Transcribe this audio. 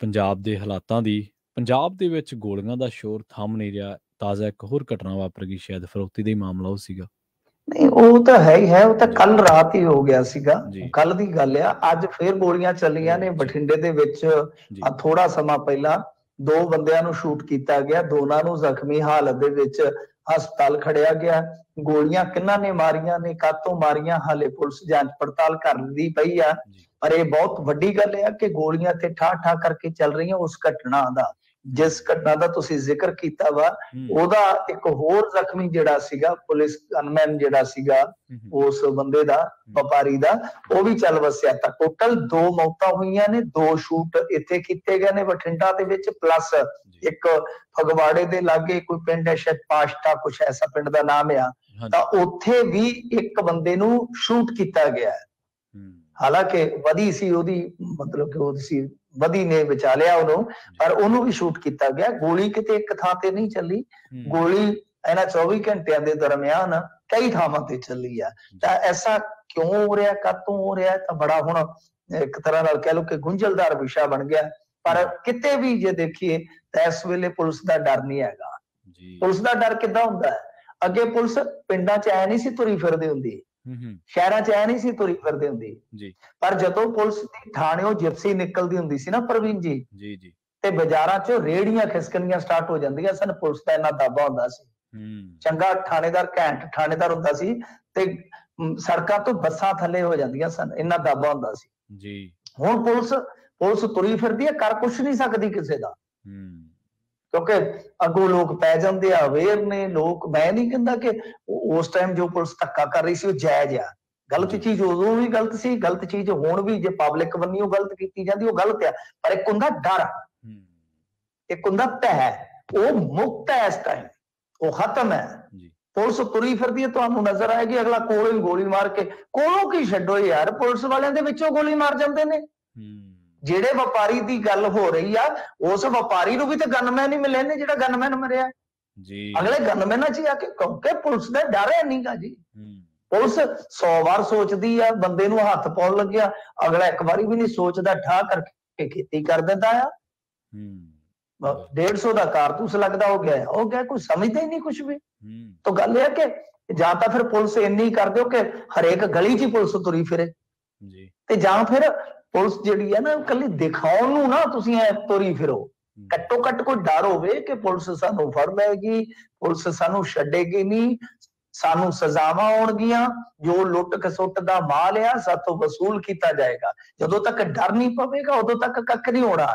ਪੰਜਾਬ ਦੇ ਹਾਲਾਤਾਂ ਦੀ ਪੰਜਾਬ ਦੇ ਵਿੱਚ ਗੋਲੀਆਂ ਦਾ ਸ਼ੋਰ ਥੰਮ ਨਹੀਂ ਰਿਹਾ ਤਾਜ਼ਾ ਇੱਕ ਹੋਰ ਘਟਨਾ ਵਾਪਰ ਗਈ ਸ਼ਾਇਦ ਫਰੋਖਤੀ ਦਾ ਹੀ ਮਾਮਲਾ ਉਹ ਸੀਗਾ ਨਹੀਂ ਉਹ ਤਾਂ ਹੈ ਹੀ ਹੈ ਉਹ ਤਾਂ ਕੱਲ ਰਾਤ ਹੀ ਹੋ ਗਿਆ ਸੀਗਾ। ਕੱਲ ਦੀ ਗੱਲ ਆ ਅੱਜ ਫੇਰ ਗੋਲੀਆਂ ਚੱਲੀਆਂ ਨੇ। ਬਠਿੰਡੇ ਦੇ ਵਿੱਚ ਆ ਥੋੜਾ ਸਮਾਂ ਪਹਿਲਾਂ ਦੋ ਬੰਦਿਆਂ ਨੂੰ ਸ਼ੂਟ ਕੀਤਾ ਗਿਆ ਦੋਨਾਂ ਨੂੰ ਜ਼ਖਮੀ ਹਾਲਤ ਦੇ ਵਿੱਚ ਹਸਪਤਾਲ ਖੜਿਆ ਗਿਆ। ਗੋਲੀਆਂ ਕਿੰਨਾਂ ਨੇ ਮਾਰੀਆਂ ਨੇ ਕਾਤੋਂ ਮਾਰੀਆਂ ਹਾਲੇ ਪੁਲਿਸ ਜਾਂਚ ਪੜਤਾਲ ਕਰਦੀ ਪਈ ਆ। ਪਰ ਇਹ ਬਹੁਤ ਵੱਡੀ ਗੱਲ ਹੈ ਕਿ ਗੋਲੀਆਂ ਤੇ ਠਾ ਠਾ ਕਰਕੇ ਚੱਲ ਰਹੀਆਂ ਉਸ ਘਟਨਾ ਦਾ। ਜਿਸ ਘਟਨਾ ਦਾ ਤੁਸੀਂ ਜ਼ਿਕਰ ਕੀਤਾ ਵਾ ਉਹਦਾ ਇੱਕ ਹੋਰ ਜ਼ਖਮੀ ਜਿਹੜਾ ਸੀਗਾ ਪੁਲਿਸ ਗਨਮੈਨ ਜਿਹੜਾ ਸੀਗਾ ਉਸ ਬੰਦੇ ਦਾ ਵਪਾਰੀ ਦਾ ਉਹ ਵੀ ਚੱਲ ਵਸਿਆ। ਤਾਂ ਟੋਟਲ ਦੋ ਮੌਤਾਂ ਹੋਈਆਂ ਨੇ ਦੋ ਸ਼ੂਟ ਇੱਥੇ ਕੀਤੇ ਗਏ ਨੇ ਬਠਿੰਡਾ ਦੇ ਵਿੱਚ ਪਲੱਸ ਇੱਕ ਫਗਵਾੜੇ ਦੇ ਲਾਗੇ ਕੋਈ ਪਿੰਡ ਹੈ ਸ਼ਾਇਦ ਪਾਸ਼ਟਾ ਕੁਛ ਐਸਾ ਪਿੰਡ ਦਾ ਨਾਮ ਆ। ਤਾਂ ਉੱਥੇ ਵੀ ਇੱਕ ਬੰਦੇ ਨੂੰ ਸ਼ੂਟ ਕੀਤਾ ਗਿਆ। ਹਾਲਾਂਕਿ ਵਧੀ ਸੀ ਉਹਦੀ ਮਤਲਬ ਕਿ ਉਹ ਸੀ ਵਧੀ ਨੇ ਬਚਾ ਲਿਆ ਉਹਨੂੰ ਪਰ ਉਹਨੂੰ ਵੀ ਸ਼ੂਟ ਕੀਤਾ ਗਿਆ। ਗੋਲੀ ਕਿਤੇ ਇੱਕ ਥਾਂ ਤੇ ਨਹੀਂ ਚੱਲੀ। ਗੋਲੀ ਇਹਨਾਂ 24 ਘੰਟਿਆਂ ਦੇ ਦਰਮਿਆਨ ਕਈ ਥਾਵਾਂ ਤੇ ਚੱਲੀ ਆ। ਤਾਂ ਐਸਾ ਕਿਉਂ ਹੋ ਰਿਹਾ ਕਾਤੋਂ ਹੋ ਰਿਹਾ? ਤਾਂ ਬੜਾ ਹੁਣ ਇੱਕ ਤਰ੍ਹਾਂ ਨਾਲ ਕਹਿ ਲਓ ਕਿ ਗੁੰਝਲਦਾਰ ਵਿਸ਼ਾ ਬਣ ਗਿਆ। ਪਰ ਕਿਤੇ ਵੀ ਜੇ ਦੇਖੀਏ ਤਾਂ ਇਸ ਵੇਲੇ ਪੁਲਿਸ ਦਾ ਡਰ ਨਹੀਂ ਹੈਗਾ। ਜੀ। ਪੁਲਿਸ ਦਾ ਡਰ ਕਿੱਦਾਂ ਹੁੰਦਾ? ਹੈ ਅੱਗੇ ਪੁਲਿਸ ਪਿੰਡਾਂ 'ਚ ਐ ਨਹੀਂ ਸੀ ਤੁਰੀ ਫਿਰਦੀ ਹੁੰਦੀ। ਸ਼ਹਿਰਾਂ 'ਚ ਐ ਨਹੀਂ ਸੀ ਤੁਰੀ ਫਿਰਦੀ ਹੁੰਦੀ। ਜੀ। ਪਰ ਜਦੋਂ ਪੁਲਿਸ ਦੀ ਥਾਣਿਓਂ ਜਿਪਸੀ ਨਿਕਲਦੀ ਹੁੰਦੀ ਸੀ ਨਾ ਪ੍ਰਵੀਨ ਜੀ ਜੀ ਜੀ। ਤੇ ਬਾਜ਼ਾਰਾਂ 'ਚ ਰੇੜੀਆਂ ਖਿਸਕਣੀਆਂ ਸਟਾਰਟ ਹੋ ਜਾਂਦੀਆਂ ਸਨ ਪੁਲਿਸ ਦਾ ਇੰਨਾ ਦਾਬਾ ਹੁੰਦਾ ਸੀ। ਹੂੰ, ਚੰਗਾ ਥਾਣੇਦਾਰ ਘੈਂਟ ਥਾਣੇਦਾਰ ਹੁੰਦਾ ਸੀ ਤੇ ਸੜਕਾਂ ਤੋਂ ਬੱਸਾਂ ਥੱਲੇ ਹੋ ਜਾਂਦੀਆਂ ਸਨ ਇੰਨਾ ਦਾਬਾ ਹੁੰਦਾ ਸੀ। ਜੀ। ਹੁਣ ਪੁਲਿਸ ਪੁਲਿਸ ਤੁਰੀ ਫਿਰਦੀ ਹੈ ਕਰ ਕੁਛ ਨਹੀਂ ਸਕਦੀ ਕਿਸੇ ਦਾ। ਹੂੰ, ਕਿਉਂਕਿ ਅੱਗੋਂ ਲੋਕ ਪੈ ਜਾਂਦੇ ਆ ਅਵੇਅਰ ਨੇ ਲੋਕ ਮੈਂ ਨਹੀਂ ਕਹਿੰਦਾ ਕਿ ਉਸ ਟਾਈਮ ਜੋ ਪੁਲਿਸ ਧੱਕਾ ਕਰ ਰਹੀ ਸੀ ਉਹ ਜਾਇਜ਼ ਆ। ਗਲਤ। ਚੀਜ਼ ਉਦੋਂ ਵੀ ਗਲਤ ਸੀ ਗਲਤ ਚੀਜ਼ ਹੁਣ ਵੀ ਜੇ ਪਬਲਿਕ ਬੰਨੀ ਉਹ ਗਲਤ ਕੀਤੀ ਜਾਂਦੀ ਉਹ ਗਲਤ ਆ। ਪਰ ਇੱਕ ਹੁੰਦਾ ਡਰ। ਇੱਕ ਹੁੰਦਾ ਭੈ। ਉਹ ਮੁਕਤ ਹੈ ਇਸ ਟਾਈਮ ਉਹ ਖਤਮ ਹੈ। ਜੀ। ਪੁਲਿਸ ਤੁਰੀ ਫਿਰਦੀ ਹੈ ਤੁਹਾਨੂੰ ਨਜ਼ਰ ਆਏਗੀ ਅਗਲਾ ਕੋਲੋਂ ਹੀ ਗੋਲੀ ਮਾਰ ਕੇ। ਕੋਲੋਂ ਕੀ ਛੱਡੋ ਯਾਰ ਪੁਲਿਸ ਵਾਲਿਆਂ ਦੇ ਵਿੱਚੋਂ ਗੋਲੀ ਮਾਰ ਜਾਂਦੇ ਨੇ। ਹੂੰ, ਜਿਹੜੇ ਵਪਾਰੀ ਦੀ ਗੱਲ ਹੋ ਰਹੀ ਆ ਉਸ ਵਪਾਰੀ ਨੂੰ ਵੀ ਤੇ ਗਨਮੈਨ ਹੀ ਮਿਲੇ ਨੇ ਜਿਹੜਾ ਗਨਮੈਨ ਮਰਿਆ। ਜੀ। ਅਗਲੇ ਗਨਮੈਨਾਂ 'ਚ ਆ ਕੇ ਕਿਉਂਕਿ ਪੁਲਿਸ ਦਾ ਡਰ ਹੈ ਨਹੀਂਗਾ ਜੀ। ਪੁਲਿਸ 100 ਵਾਰ ਸੋਚਦੀ ਆ ਬੰਦੇ ਨੂੰ ਹੱਥ ਪਾਉਣ ਲੱਗਿਆ ਅਗਲਾ ਇੱਕ ਵਾਰੀ ਵੀ ਨਹੀਂ ਸੋਚਦਾ ਠਾ ਕਰਕੇ ਖੇਤੀ ਕਰ ਦਿੰਦਾ ਆ। ਹੂੰ, 150 ਦਾ ਕਾਰਤੂਸ ਲੱਗਦਾ ਹੋ ਗਿਆ ਉਹ ਗਿਆ ਕੋਈ ਸਮਝਦਾ ਹੀ ਨਹੀਂ ਕੁਝ ਵੀ। ਹੂੰ, ਤਾਂ ਗੱਲ ਇਹ ਹੈ ਕਿ ਜਾਂ ਤਾਂ ਫਿਰ ਪੁਲਿਸ ਇੰਨੀ ਕਰ ਦਿਓ ਕਿ ਹਰੇਕ ਗਲੀ 'ਚ ਹੀ ਪੁਲਿਸ ਤੁਰੀ ਫਿਰੇ। ਜੀ। ਤੇ ਜਾਂ ਫਿਰ ਪੁਲਿਸ ਜਿਹੜੀ ਹੈ ਨਾ ਕੱਲੀ ਦਿਖਾਉਣ ਨੂੰ ਨਾ ਤੁਸੀਂ ਐ ਤੁਰੀ ਫਿਰੋ। ਹੂੰ, ਘੱਟੋ ਘੱਟ ਕੋਈ ਡਰ ਹੋਵੇ ਕਿ ਪੁਲਿਸ ਸਾਨੂੰ ਫੜ ਲਏਗੀ ਪੁਲਿਸ ਸਾਨੂੰ ਛੱਡੇਗੀ ਨਹੀਂ ਸਾਨੂੰ ਸਜ਼ਾਵਾਂ ਆਉਣਗੀਆਂ ਜੋ ਲੁੱਟ ਖਸੁੱਟ ਦਾ ਮਾਲ ਆ ਸਾਤੋਂ ਵਸੂਲ ਕੀਤਾ ਜਾਏਗਾ। ਜਦੋਂ ਤੱਕ ਡਰ ਨਹੀਂ ਪਵੇਗਾ ਉਦੋਂ ਤੱਕ ਕੱਖ ਨਹੀਂ ਹੋਣਾ।